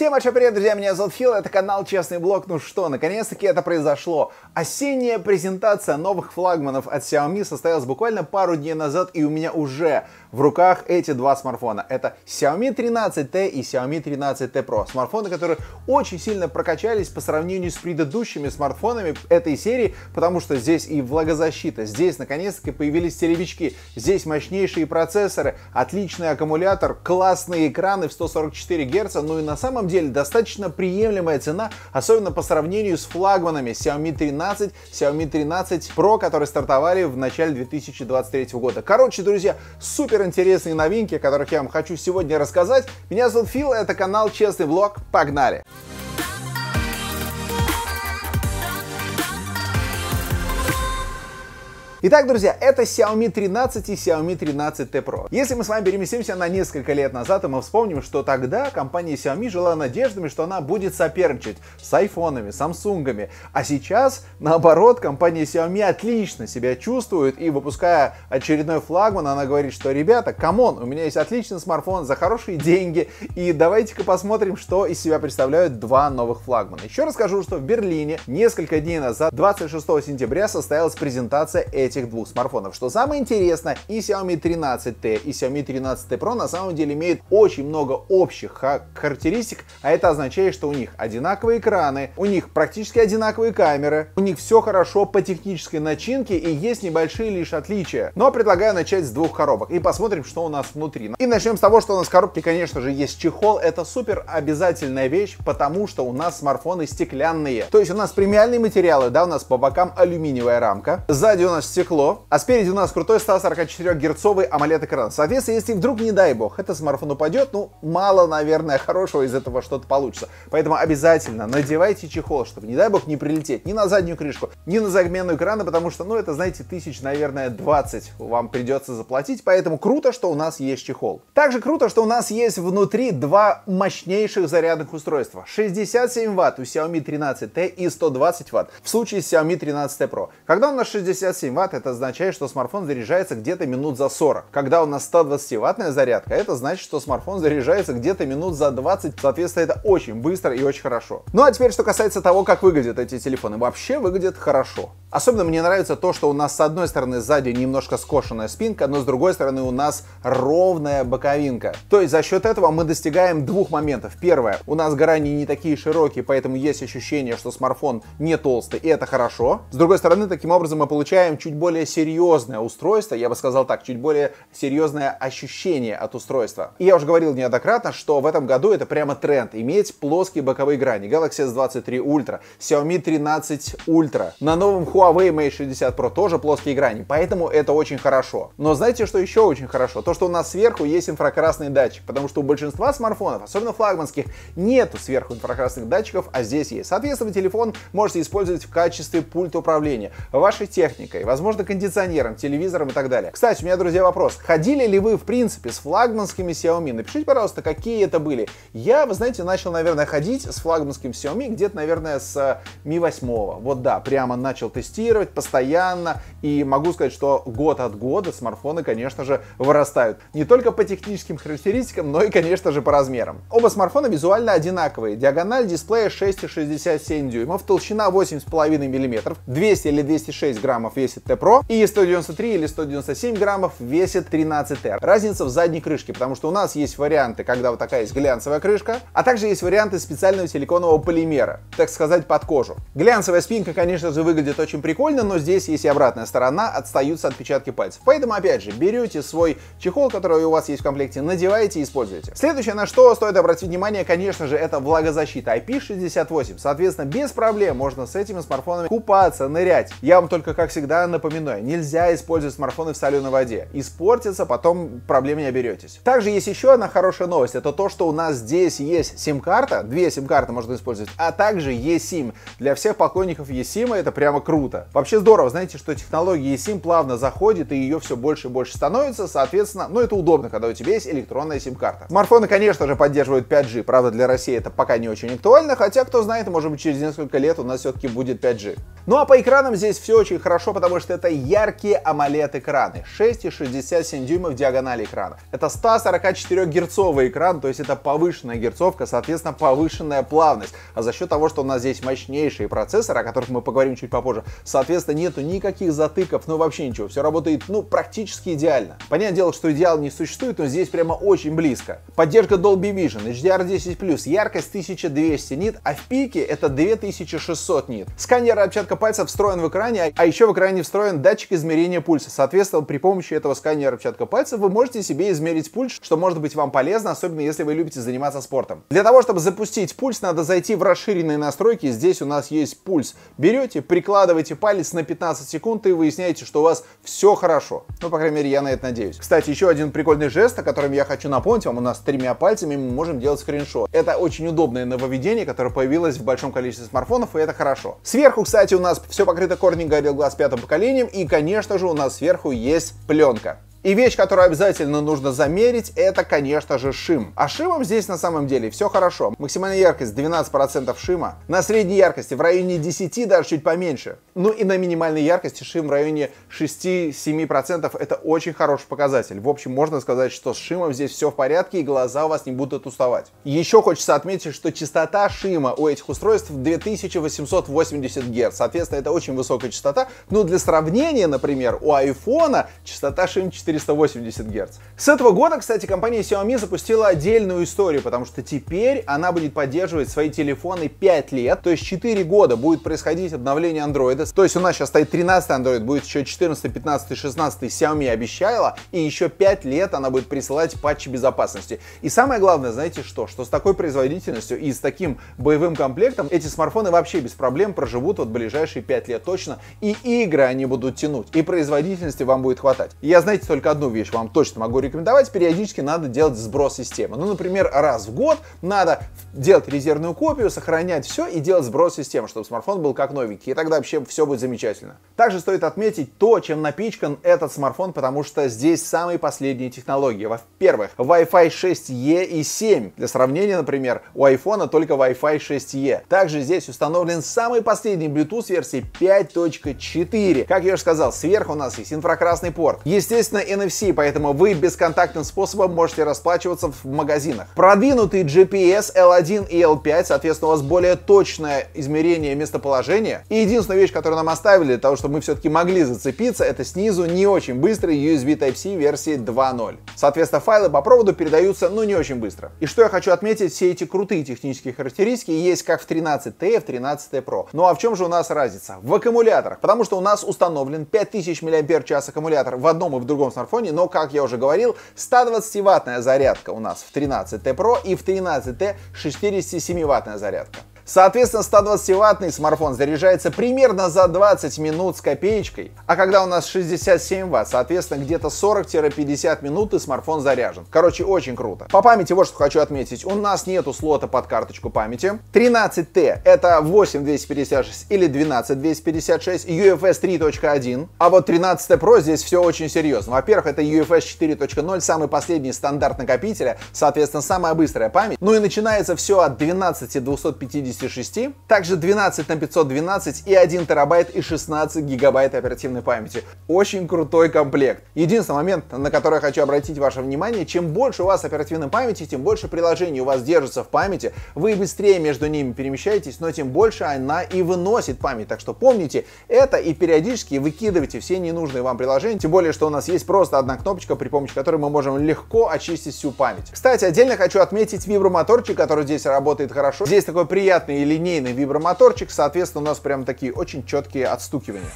Всем большой привет, друзья, меня зовут Фил, это канал Честный Блог. Ну что, наконец-таки это произошло. Осенняя презентация новых флагманов от Xiaomi состоялась буквально пару дней назад, и у меня уже в руках эти два смартфона. Это Xiaomi 13T и Xiaomi 13T Pro. Смартфоны, которые очень сильно прокачались по сравнению с предыдущими смартфонами этой серии, потому что здесь и влагозащита, здесь наконец-таки появились телевички, здесь мощнейшие процессоры, отличный аккумулятор, классные экраны в 144 Гц, ну и на самом деле достаточно приемлемая цена, особенно по сравнению с флагманами Xiaomi 13, Xiaomi 13 Pro, которые стартовали в начале 2023 года. Короче, друзья, супер интересные новинки, о которых я вам хочу сегодня рассказать. Меня зовут Фил, это канал Честный Влог. Погнали! Итак, друзья, это Xiaomi 13 и Xiaomi 13T Pro. Если мы с вами переместимся на несколько лет назад, то мы вспомним, что тогда компания Xiaomi жила надеждами, что она будет соперничать с айфонами, самсунгами. А сейчас, наоборот, компания Xiaomi отлично себя чувствует и выпуская очередной флагман, она говорит, что, ребята, come on, у меня есть отличный смартфон за хорошие деньги, и давайте-ка посмотрим, что из себя представляют два новых флагмана. Еще расскажу, что в Берлине несколько дней назад, 26 сентября, состоялась презентация этих двух смартфонов. Что самое интересное, и Xiaomi 13T, и Xiaomi 13T Pro на самом деле имеют очень много общих характеристик, а это означает, что у них одинаковые экраны, у них практически одинаковые камеры, у них все хорошо по технической начинке и есть небольшие лишь отличия. Но предлагаю начать с двух коробок и посмотрим, что у нас внутри. И начнем с того, что у нас в коробке, конечно же, есть чехол. Это супер обязательная вещь, потому что у нас смартфоны стеклянные. То есть у нас премиальные материалы, да, у нас по бокам алюминиевая рамка, сзади у нас стекло, а спереди у нас крутой 144 герцовый AMOLED экран. Соответственно, если вдруг, не дай бог, этот смартфон упадет, ну, мало, наверное, хорошего из этого что-то получится. Поэтому обязательно надевайте чехол, чтобы, не дай бог, не прилететь ни на заднюю крышку, ни на загменную экрана, потому что, ну, это, знаете, тысяч, наверное, 20 вам придется заплатить, поэтому круто, что у нас есть чехол. Также круто, что у нас есть внутри два мощнейших зарядных устройства. 67 Вт у Xiaomi 13T и 120 Вт в случае с Xiaomi 13T Pro. Когда у нас 67 Вт, это означает, что смартфон заряжается где-то минут за 40. Когда у нас 120 ваттная зарядка, это значит, что смартфон заряжается где-то минут за 20. Соответственно, это очень быстро и очень хорошо. Ну а теперь, что касается того, как выглядят эти телефоны. Вообще выглядят хорошо. Особенно мне нравится то, что у нас с одной стороны сзади немножко скошенная спинка, но с другой стороны у нас ровная боковинка. То есть за счет этого мы достигаем двух моментов. Первое, у нас грани не такие широкие, поэтому есть ощущение, что смартфон не толстый, и это хорошо. С другой стороны, таким образом мы получаем чуть более серьезное устройство, я бы сказал так, чуть более серьезное ощущение от устройства. И я уже говорил неоднократно, что в этом году это прямо тренд, иметь плоские боковые грани. Galaxy S23 Ultra, Xiaomi 13 Ultra. На новом Huawei Mate 60 Pro тоже плоские грани, поэтому это очень хорошо. Но знаете, что еще очень хорошо? То, что у нас сверху есть инфракрасный датчик, потому что у большинства смартфонов, особенно флагманских, нету сверху инфракрасных датчиков, а здесь есть. Соответственно, телефон можете использовать в качестве пульта управления вашей техникой, возможно, кондиционером, телевизором и так далее. Кстати, у меня, друзья, вопрос. Ходили ли вы, в принципе, с флагманскими Xiaomi? Напишите, пожалуйста, какие это были. Я, вы знаете, начал, наверное, ходить с флагманским Xiaomi где-то, наверное, с Mi 8. Вот да, прямо начал тестировать тестировать постоянно. И могу сказать, что год от года смартфоны, конечно же, вырастают. Не только по техническим характеристикам, но и, конечно же, по размерам. Оба смартфона визуально одинаковые. Диагональ дисплея 6,67 дюймов, толщина 8,5 мм, 200 или 206 граммов весит T Pro и 193 или 197 граммов весит 13T. Разница в задней крышке, потому что у нас есть варианты, когда вот такая есть глянцевая крышка, а также есть варианты специального силиконового полимера, так сказать, под кожу. Глянцевая спинка, конечно же, выглядит очень очень прикольно, но здесь есть и обратная сторона, отстаются отпечатки пальцев. Поэтому, опять же, берете свой чехол, который у вас есть в комплекте, надеваете и используете. Следующее, на что стоит обратить внимание, конечно же, это влагозащита IP68. Соответственно, без проблем можно с этими смартфонами купаться, нырять. Я вам только, как всегда, напоминаю, нельзя использовать смартфоны в соленой воде. Испортится, потом проблем не оберетесь. Также есть еще одна хорошая новость. Это то, что у нас здесь есть сим-карта, две сим-карты можно использовать, а также eSIM. Для всех поклонников eSIM это прямо круто круто. Вообще здорово, знаете, что технология eSIM плавно заходит и ее все больше и больше становится, соответственно, ну это удобно, когда у тебя есть электронная сим-карта. Смартфоны, конечно же, поддерживают 5G, правда для России это пока не очень актуально, хотя кто знает, может быть через несколько лет у нас все-таки будет 5G. Ну а по экранам здесь все очень хорошо, потому что это яркие AMOLED экраны, 6,67 дюймов диагонали экрана. Это 144 герцовый экран, то есть это повышенная герцовка, соответственно повышенная плавность. А за счет того, что у нас здесь мощнейшие процессоры, о которых мы поговорим чуть попозже, соответственно нету никаких затыков, ну вообще ничего, все работает ну практически идеально. Понятное дело, что идеал не существует, но здесь прямо очень близко. Поддержка Dolby Vision, HDR10+, яркость 1200 нит, а в пике это 2600 нит. Сканер отпечатка пальца встроен в экране, а еще в экране встроен датчик измерения пульса. Соответственно, при помощи этого сканера отпечатка пальца вы можете себе измерить пульс, что может быть вам полезно, особенно если вы любите заниматься спортом. Для того, чтобы запустить пульс, надо зайти в расширенные настройки. Здесь у нас есть пульс. Берете, прикладываете палец на 15 секунд и выясняете, что у вас все хорошо. Ну, по крайней мере, я на это надеюсь. Кстати, еще один прикольный жест, о котором я хочу напомнить вам. У нас тремя пальцами мы можем делать скриншот. Это очень удобное нововведение, которое появилось в большом количестве смартфонов, и это хорошо. Сверху, кстати, у нас все покрыто Corning Gorilla Glass пятым поколением, и, конечно же, у нас сверху есть пленка. И вещь, которую обязательно нужно замерить, это, конечно же, шим. А шимом здесь на самом деле все хорошо. Максимальная яркость 12% шима. На средней яркости в районе 10, даже чуть поменьше. Ну и на минимальной яркости шим в районе 6-7%. Это очень хороший показатель. В общем, можно сказать, что с шимом здесь все в порядке и глаза у вас не будут уставать. Еще хочется отметить, что частота шима у этих устройств 2880 Гц. Соответственно, это очень высокая частота. Но для сравнения, например, у айфона частота шим 4 480 Гц. С этого года, кстати, компания Xiaomi запустила отдельную историю, потому что теперь она будет поддерживать свои телефоны 5 лет, то есть 4 года будет происходить обновление Android. То есть у нас сейчас стоит 13 Android, будет еще 14, 15, 16 Xiaomi обещала, и еще 5 лет она будет присылать патчи безопасности. И самое главное, знаете что? Что с такой производительностью и с таким боевым комплектом эти смартфоны вообще без проблем проживут вот ближайшие 5 лет точно, и игры они будут тянуть, и производительности вам будет хватать. Я, знаете, только только одну вещь вам точно могу рекомендовать. Периодически надо делать сброс системы. Ну, например, раз в год надо делать резервную копию, сохранять все и делать сброс системы, чтобы смартфон был как новенький. И тогда вообще все будет замечательно. Также стоит отметить то, чем напичкан этот смартфон, потому что здесь самые последние технологии. Во-первых, Wi-Fi 6E и 7. Для сравнения, например, у iPhone только Wi-Fi 6E. Также здесь установлен самый последний Bluetooth версии 5.4. Как я уже сказал, сверху у нас есть инфракрасный порт. Естественно, NFC, поэтому вы бесконтактным способом можете расплачиваться в магазинах. Продвинутый GPS L1 и L5, соответственно, у вас более точное измерение местоположения. И единственная вещь, которую нам оставили для того, чтобы мы все-таки могли зацепиться, это снизу не очень быстрый USB Type-C версии 2.0. Соответственно, файлы по проводу передаются, ну, не очень быстро. И что я хочу отметить, все эти крутые технические характеристики есть как в 13T и в 13T Pro. Ну а в чем же у нас разница? В аккумуляторах. Потому что у нас установлен 5000 мАч аккумулятор в одном и в другом смартфоне, но, как я уже говорил, 120-ваттная зарядка у нас в 13T Pro и в 13T 67-ваттная зарядка. Соответственно, 120-ваттный смартфон заряжается примерно за 20 минут с копеечкой, а когда у нас 67 ватт, соответственно, где-то 40-50 минут и смартфон заряжен. Короче, очень круто. По памяти вот что хочу отметить. У нас нету слота под карточку памяти. 13T это 8256 или 12256, UFS 3.1, а вот 13 Pro здесь все очень серьезно. Во-первых, это UFS 4.0, самый последний стандарт накопителя, соответственно, самая быстрая память. Ну и начинается все от 12 250 256, также 12 на 512 и 1 терабайт и 16 гигабайт оперативной памяти. Очень крутой комплект. Единственный момент, на который я хочу обратить ваше внимание, чем больше у вас оперативной памяти, тем больше приложений у вас держится в памяти, вы быстрее между ними перемещаетесь, но тем больше она и выносит память. Так что помните это и периодически выкидывайте все ненужные вам приложения, тем более, что у нас есть просто одна кнопочка, при помощи которой мы можем легко очистить всю память. Кстати, отдельно хочу отметить вибромоторчик, который здесь работает хорошо. Здесь такой приятный приятный линейный вибромоторчик, соответственно, у нас прям такие очень четкие отстукивания.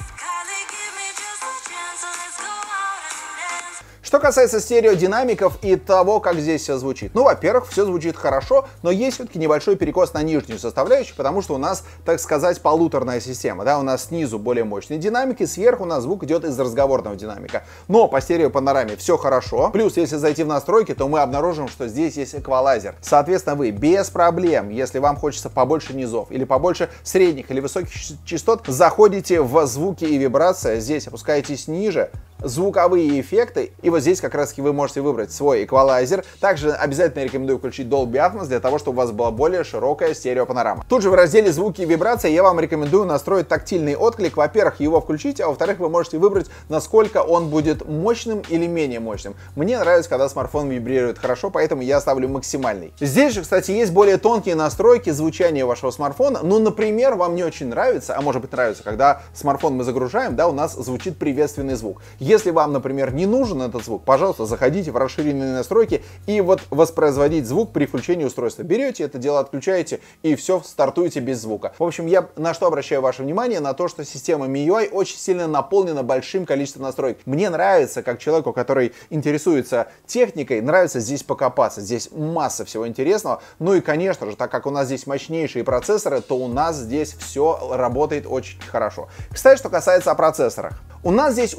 Что касается стереодинамиков и того, как здесь все звучит. Ну, во-первых, все звучит хорошо, но есть все-таки небольшой перекос на нижнюю составляющую, потому что у нас, так сказать, полуторная система. Да, у нас снизу более мощные динамики, сверху у нас звук идет из разговорного динамика. Но по стереопанораме все хорошо. Плюс, если зайти в настройки, то мы обнаружим, что здесь есть эквалайзер. Соответственно, вы без проблем, если вам хочется побольше низов или побольше средних или высоких частот, заходите в звуки и вибрация, здесь опускаетесь ниже, звуковые эффекты. И вот здесь как раз таки вы можете выбрать свой эквалайзер. Также обязательно рекомендую включить Dolby Atmos для того, чтобы у вас была более широкая стереопанорама. Тут же в разделе звуки и вибрации я вам рекомендую настроить тактильный отклик. Во-первых, его включить, а во-вторых, вы можете выбрать, насколько он будет мощным или менее мощным. Мне нравится, когда смартфон вибрирует хорошо, поэтому я ставлю максимальный. Здесь же, кстати, есть более тонкие настройки звучания вашего смартфона. Ну, например, вам не очень нравится, а может быть нравится, когда смартфон мы загружаем, да, у нас звучит приветственный звук. Если вам, например, не нужен этот звук, пожалуйста, заходите в расширенные настройки и вот воспроизводить звук при включении устройства. Берете это дело, отключаете и все, стартуете без звука. В общем, я на что обращаю ваше внимание? На то, что система MIUI очень сильно наполнена большим количеством настроек. Мне нравится, как человеку, который интересуется техникой, нравится здесь покопаться. Здесь масса всего интересного. Ну и, конечно же, так как у нас здесь мощнейшие процессоры, то у нас здесь все работает очень хорошо. Кстати, что касается о процессорах. У нас здесь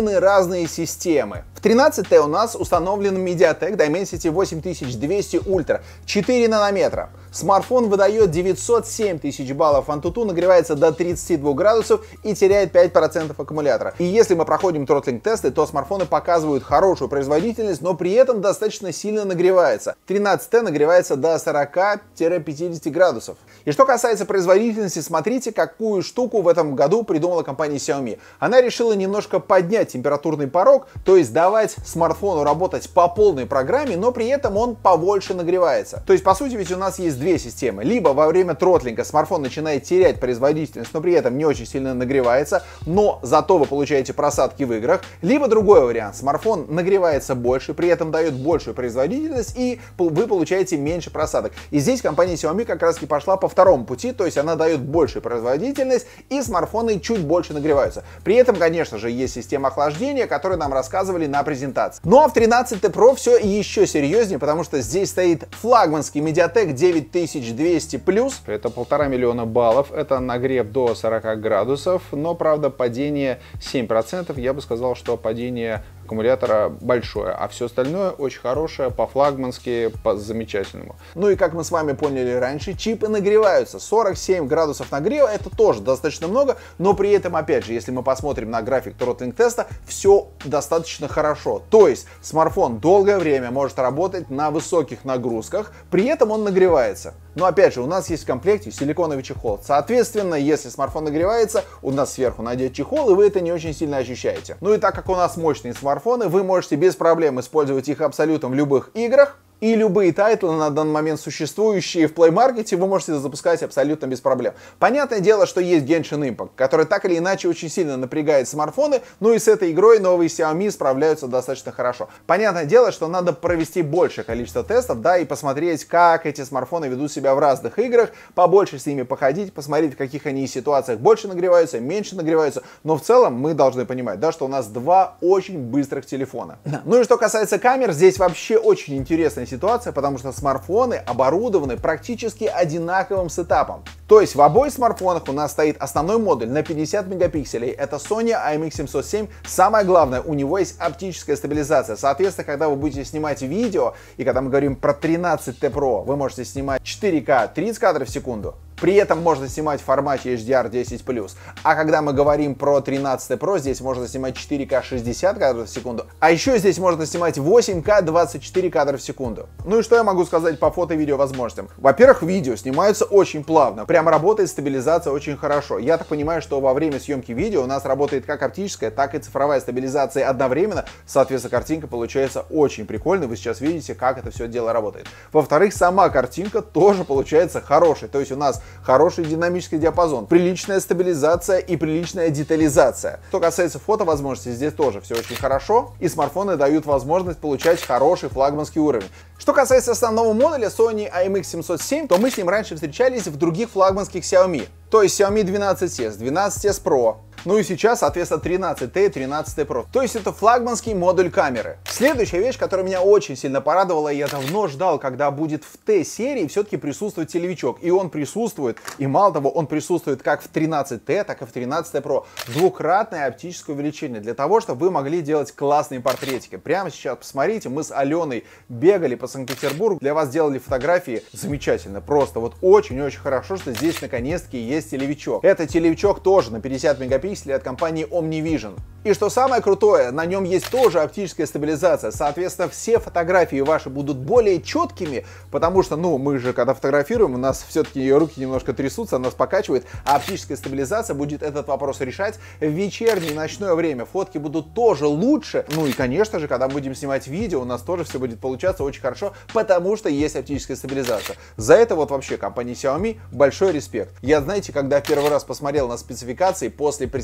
установлены разные системы. В 13T у нас установлен MediaTek Dimensity 8200 Ultra 4 нанометра. Смартфон выдает 907 тысяч баллов Antutu, нагревается до 32 градусов и теряет 5% аккумулятора. И если мы проходим тротлинг тесты, то смартфоны показывают хорошую производительность, но при этом достаточно сильно нагревается. 13T нагревается до 40-50 градусов. И что касается производительности, смотрите, какую штуку в этом году придумала компания Xiaomi. Она решила немножко поднять температурный порог, то есть давать смартфону работать по полной программе, но при этом он побольше нагревается. То есть, по сути, ведь у нас есть две системы. Либо во время тротлинга смартфон начинает терять производительность, но при этом не очень сильно нагревается, но зато вы получаете просадки в играх. Либо другой вариант. Смартфон нагревается больше, при этом дает большую производительность, и вы получаете меньше просадок. И здесь компания Xiaomi как раз и пошла по второму пути, то есть она дает большую производительность, и смартфоны чуть больше нагреваются. При этом, конечно же, есть система охлаждения, которую нам рассказывали на презентации. Ну а в 13 Pro все еще серьезнее, потому что здесь стоит флагманский MediaTek 9 1200 плюс. Это полтора миллиона баллов, это нагрев до 40 градусов, но, правда, падение 7%. Я бы сказал, что падение аккумулятора большое, а все остальное очень хорошее, по-флагмански, по-замечательному. Ну и как мы с вами поняли раньше, чипы нагреваются. 47 градусов нагрева это тоже достаточно много, но при этом, опять же, если мы посмотрим на график тротлинг теста, все достаточно хорошо. То есть смартфон долгое время может работать на высоких нагрузках, при этом он нагревается. Но опять же, у нас есть в комплекте силиконовый чехол. Соответственно, если смартфон нагревается, у нас сверху надет чехол, и вы это не очень сильно ощущаете. Ну и так как у нас мощный смартфоны, вы можете без проблем использовать их абсолютно в любых играх, и любые тайтлы на данный момент существующие в Play Market вы можете запускать абсолютно без проблем. Понятное дело, что есть Genshin Impact, который так или иначе очень сильно напрягает смартфоны, ну и с этой игрой новые Xiaomi справляются достаточно хорошо. Понятное дело, что надо провести большее количество тестов, да, и посмотреть, как эти смартфоны ведут себя в разных играх, побольше с ними походить, посмотреть, в каких они ситуациях больше нагреваются, меньше нагреваются, но в целом мы должны понимать, да, что у нас два очень быстрых телефона. Ну и что касается камер, здесь вообще очень интересная ситуация, потому что смартфоны оборудованы практически одинаковым сетапом. То есть в обоих смартфонах у нас стоит основной модуль на 50 мегапикселей. Это Sony IMX707. Самое главное, у него есть оптическая стабилизация. Соответственно, когда вы будете снимать видео, и когда мы говорим про 13T Pro, вы можете снимать 4К 30 кадров в секунду, при этом можно снимать в формате HDR10+. А когда мы говорим про 13 Pro, здесь можно снимать 4К 60 кадров в секунду. А еще здесь можно снимать 8К 24 кадра в секунду. Ну и что я могу сказать по фото и видео возможностям? Во-первых, видео снимаются очень плавно. Прям работает стабилизация очень хорошо. Я так понимаю, что во время съемки видео у нас работает как оптическая, так и цифровая стабилизация одновременно. Соответственно, картинка получается очень прикольной. Вы сейчас видите, как это все дело работает. Во-вторых, сама картинка тоже получается хорошей. То есть у нас хороший динамический диапазон, приличная стабилизация и приличная детализация. Что касается фото возможностей, здесь тоже все очень хорошо, и смартфоны дают возможность получать хороший флагманский уровень. Что касается основного модуля Sony IMX707, то мы с ним раньше встречались в других флагманских Xiaomi. То есть Xiaomi 12s, 12s Pro, Ну и сейчас, соответственно, 13T и 13 Pro. То есть это флагманский модуль камеры. Следующая вещь, которая меня очень сильно порадовала, я давно ждал, когда будет в T-серии все-таки присутствовать телевичок. И он присутствует, и мало того, он присутствует как в 13T, так и в 13 Pro. Двукратное оптическое увеличение для того, чтобы вы могли делать классные портретики. Прямо сейчас посмотрите, мы с Аленой бегали по Санкт-Петербургу, для вас делали фотографии замечательно, просто вот очень-очень хорошо, что здесь наконец-таки есть телевичок. Это телевичок тоже на 50 мегапикселей от компании OmniVision. И что самое крутое, на нем есть тоже оптическая стабилизация. Соответственно, все фотографии ваши будут более четкими, потому что, ну, мы же когда фотографируем, у нас все-таки руки немножко трясутся, нас покачивает, а оптическая стабилизация будет этот вопрос решать в вечернее и ночное время. Фотки будут тоже лучше. Ну и, конечно же, когда будем снимать видео, у нас тоже все будет получаться очень хорошо, потому что есть оптическая стабилизация. За это вот вообще компании Xiaomi большой респект. Я, знаете, когда первый раз посмотрел на спецификации после презентации,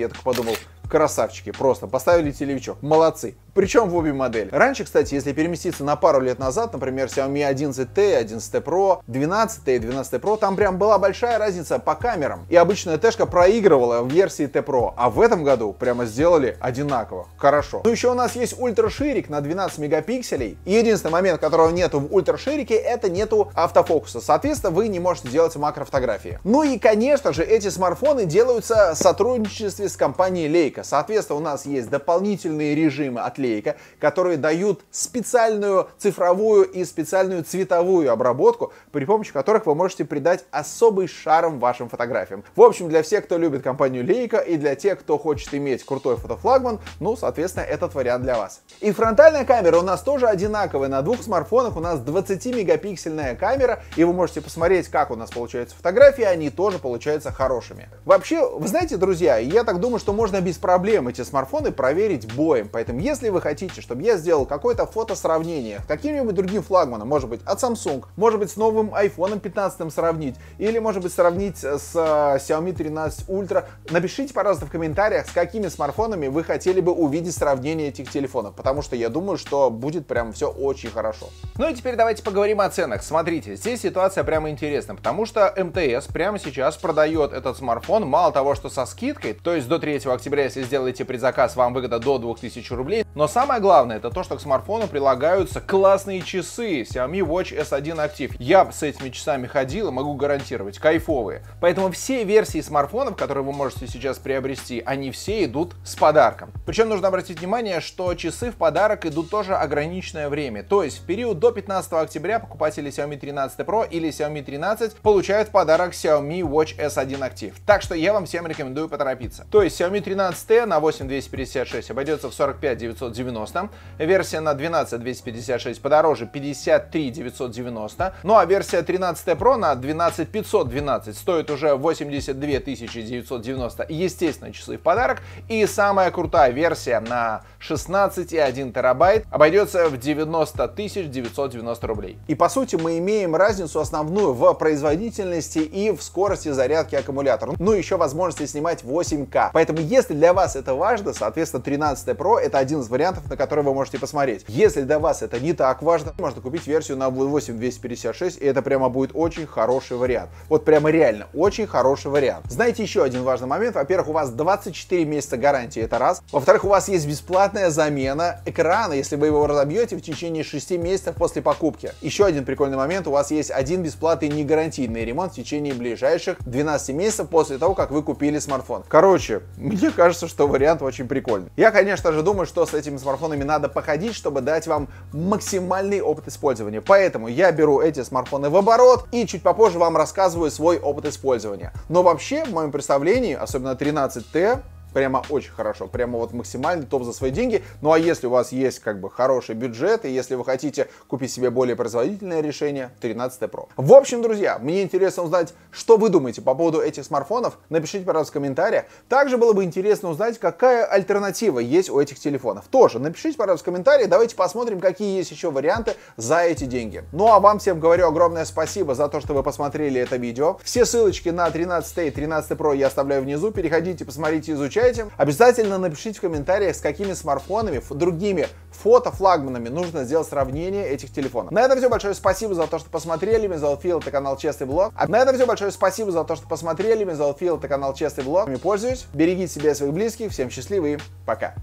я так подумал, красавчики, просто поставили телевичок, молодцы. Причем в обе модели. Раньше, кстати, если переместиться на пару лет назад, например, Xiaomi 11T, 11T Pro, 12T и 12 Pro, там прям была большая разница по камерам. И обычная Тэшка проигрывала в версии T Pro, а в этом году прямо сделали одинаково. Хорошо. Ну еще у нас есть ультраширик на 12 мегапикселей. И единственный момент, которого нету в ультраширике, это нету автофокуса. Соответственно, вы не можете делать макрофотографии. Ну и, конечно же, эти смартфоны делаются в сотрудничестве с компанией Leica. Соответственно, у нас есть дополнительные режимы от Leica, которые дают специальную цифровую и специальную цветовую обработку, при помощи которых вы можете придать особый шарм вашим фотографиям. В общем, для всех, кто любит компанию Leica и для тех, кто хочет иметь крутой фотофлагман, ну, соответственно, этот вариант для вас. И фронтальная камера у нас тоже одинаковая. На двух смартфонах у нас 20-мегапиксельная камера, и вы можете посмотреть, как у нас получаются фотографии, они тоже получаются хорошими. Вообще, вы знаете, друзья, я так думаю, что можно без проблем эти смартфоны проверить боем. Поэтому, если вы хотите, чтобы я сделал какое-то фотосравнение с каким-нибудь другим флагманом, может быть, от Samsung, может быть, с новым iPhone 15 сравнить, или, может быть, сравнить с э, Xiaomi 13 Ultra, напишите, пожалуйста, в комментариях, с какими смартфонами вы хотели бы увидеть сравнение этих телефонов, потому что я думаю, что будет прям все очень хорошо. Ну и теперь давайте поговорим о ценах. Смотрите, здесь ситуация прямо интересная, потому что МТС прямо сейчас продает этот смартфон, мало того, что со скидкой, то есть до 3 октября, если сделаете предзаказ, вам выгода до 2000 рублей, но самое главное, это то, что к смартфону прилагаются классные часы Xiaomi Watch S1 Active. Я с этими часами ходил и могу гарантировать, кайфовые. Поэтому все версии смартфонов, которые вы можете сейчас приобрести, они все идут с подарком. Причем нужно обратить внимание, что часы в подарок идут тоже ограниченное время. То есть в период до 15 октября покупатели Xiaomi 13 Pro или Xiaomi 13 получают в подарок Xiaomi Watch S1 Active. Так что я вам всем рекомендую поторопиться. То есть Xiaomi 13T на 8256 обойдется в 45 990, версия на 12 256 подороже 53 990, ну а версия 13 Pro на 12 512 стоит уже 82 990, естественно, часы в подарок, и самая крутая версия на 16,1 терабайт обойдется в 90 990 рублей. И по сути мы имеем разницу основную в производительности и в скорости зарядки аккумулятора. Ну еще возможности снимать 8К. Поэтому если для вас это важно, соответственно 13 Pro это один из вариантов, на который вы можете посмотреть. Если для вас это не так важно, можно купить версию на 8256 и это прямо будет очень хороший вариант. Вот прямо реально очень хороший вариант. Знаете еще один важный момент. Во-первых, у вас 24 месяца гарантии, это раз. Во-вторых, у вас есть бесплатная замена экрана, если вы его разобьете в течение 6 месяцев после покупки. Еще один прикольный момент. У вас есть один бесплатный негарантийный ремонт в течение ближайших 12 месяцев после того, как вы купили смартфон. Короче, мне кажется, что вариант очень прикольный. Я, конечно же, думаю, что с этими смартфонами надо походить, чтобы дать вам максимальный опыт использования. Поэтому я беру эти смартфоны в оборот и чуть попозже вам рассказываю свой опыт использования. Но вообще, в моем представлении, особенно 13T, прямо очень хорошо, прямо вот максимальный топ за свои деньги. Ну а если у вас есть как бы хороший бюджет, и если вы хотите купить себе более производительное решение, 13 Pro. В общем, друзья, мне интересно узнать, что вы думаете по поводу этих смартфонов. Напишите, пожалуйста, в комментариях. Также было бы интересно узнать, какая альтернатива есть у этих телефонов. Тоже напишите, пожалуйста, в комментариях. Давайте посмотрим, какие есть еще варианты за эти деньги. Ну а вам всем говорю огромное спасибо за то, что вы посмотрели это видео. Все ссылочки на 13 и 13 Pro я оставляю внизу. Переходите, посмотрите, изучайте получаете. Обязательно напишите в комментариях, с какими смартфонами, другими фото-флагманами нужно сделать сравнение этих телефонов. На этом все. Большое спасибо за то, что посмотрели. Меня зовут Фил, это канал Честный Блог. А на этом все. Большое спасибо за то, что посмотрели. Меня зовут Фил, это канал Честный Блог. Пользуюсь. Берегите себя и своих близких. Всем счастливы пока.